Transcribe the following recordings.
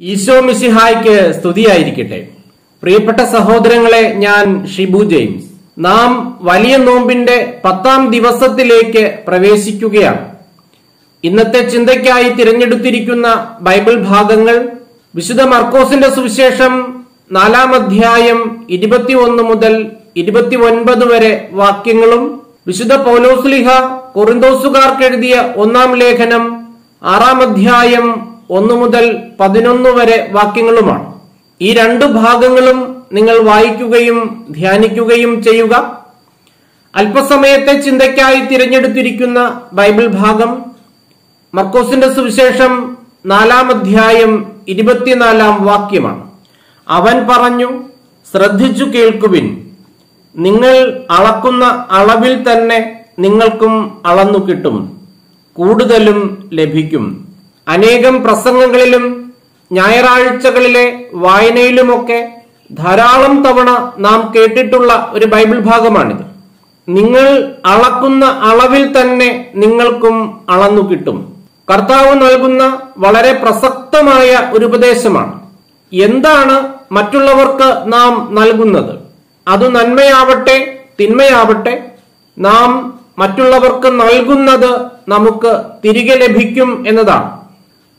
ഈശോ മിശിഹായ്ക്ക് സ്തുതിയായിരിക്കട്ടെ. പ്രിയപ്പെട്ട സഹോദരങ്ങളെ ഞാൻ ഷിബു ജെയിംസ്. നാം വലിയ നോമ്പിന്റെ പത്താം ദിവസത്തിലേക്ക് പ്രവേശിക്കുകയാണ്. ഇന്നത്തെ ചിന്തയ്ക്കായി തിരഞ്ഞെടുത്തിരിക്കുന്ന ബൈബിൾ ഭാഗങ്ങൾ വിശുദ്ധ മർക്കോസിന്റെ സുവിശേഷം നാലാം അധ്യായം ഇരുപത്തിയൊന്ന് മുതൽ ഇരുപത്തി ഒൻപത് വരെ വാക്യങ്ങളും വിശുദ്ധ പൗലോസ്ലിഹ കൊറിന്തോസുകാർക്ക് എഴുതിയ ഒന്നാം ലേഖനം ആറാം അധ്യായം ഒന്ന് മുതൽ പതിനൊന്ന് വരെ വാക്യങ്ങളുമാണ്. ഈ രണ്ടു ഭാഗങ്ങളും നിങ്ങൾ വായിക്കുകയും ധ്യാനിക്കുകയും ചെയ്യുക. അല്പസമയത്തെ ചിന്തയ്ക്കായി തിരഞ്ഞെടുത്തിരിക്കുന്ന ബൈബിൾ ഭാഗം മർക്കോസിന്റെ സുവിശേഷം നാലാം അധ്യായം ഇരുപത്തിനാലാം വാക്യമാണ്. അവൻ പറഞ്ഞു ശ്രദ്ധിച്ചു കേൾക്കുവിൻ. നിങ്ങൾ അളക്കുന്ന അളവിൽ തന്നെ നിങ്ങൾക്കും അളന്നു കിട്ടും. കൂടുതലും ലഭിക്കും. അനേകം പ്രസംഗങ്ങളിലും ഞായറാഴ്ചകളിലെ വായനയിലുമൊക്കെ ധാരാളം തവണ നാം കേട്ടിട്ടുള്ള ഒരു ബൈബിൾ ഭാഗമാണിത്. നിങ്ങൾ അളക്കുന്ന അളവിൽ തന്നെ നിങ്ങൾക്കും അളന്നു കിട്ടും. കർത്താവ് നൽകുന്ന വളരെ പ്രസക്തമായ ഒരു ഉപദേശമാണ്. എന്താണ് മറ്റുള്ളവർക്ക് നാം നൽകുന്നത്? അത് നന്മയാവട്ടെ തിന്മയാവട്ടെ നാം മറ്റുള്ളവർക്ക് നൽകുന്നത് നമുക്ക് തിരികെ ലഭിക്കും എന്നതാണ്.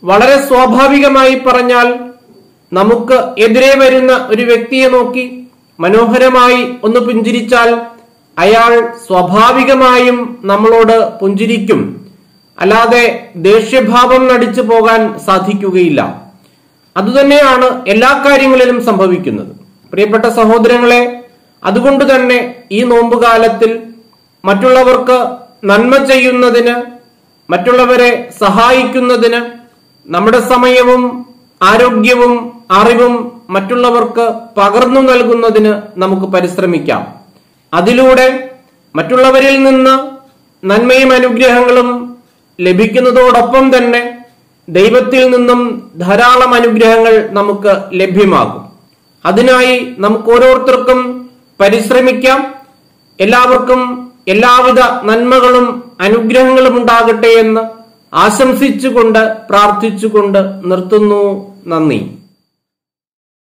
വളരെ സ്വാഭാവികമായി പറഞ്ഞാൽ നമുക്ക് എതിരെ വരുന്ന ഒരു വ്യക്തിയെ നോക്കി മനോഹരമായി ഒന്ന് പുഞ്ചിരിച്ചാൽ അയാൾ സ്വാഭാവികമായും നമ്മളോട് പുഞ്ചിരിക്കും. അല്ലാതെ ദേഷ്യഭാവം നടിച്ചു പോകാൻ സാധിക്കുകയില്ല. അതുതന്നെയാണ് എല്ലാ കാര്യങ്ങളിലും സംഭവിക്കുന്നത്. പ്രിയപ്പെട്ട സഹോദരങ്ങളെ അതുകൊണ്ട് തന്നെ ഈ നോമ്പുകാലത്തിൽ മറ്റുള്ളവർക്ക് നന്മ ചെയ്യുന്നതിന് മറ്റുള്ളവരെ സഹായിക്കുന്നതിന് നമ്മുടെ സമയവും ആരോഗ്യവും അറിവും മറ്റുള്ളവർക്ക് പകർന്നു നൽകുന്നതിന് നമുക്ക് പരിശ്രമിക്കാം. അതിലൂടെ മറ്റുള്ളവരിൽ നിന്ന് നന്മയും അനുഗ്രഹങ്ങളും ലഭിക്കുന്നതോടൊപ്പം തന്നെ ദൈവത്തിൽ നിന്നും ധാരാളം അനുഗ്രഹങ്ങൾ നമുക്ക് ലഭ്യമാകും. അതിനായി നമുക്ക് ഓരോരുത്തർക്കും പരിശ്രമിക്കാം. എല്ലാവർക്കും എല്ലാവിധ നന്മകളും അനുഗ്രഹങ്ങളും ഉണ്ടാകട്ടെ എന്ന് ആശംസിച്ചുകൊണ്ട് പ്രാർത്ഥിച്ചുകൊണ്ട് നിർത്തുന്നു. നന്ദി.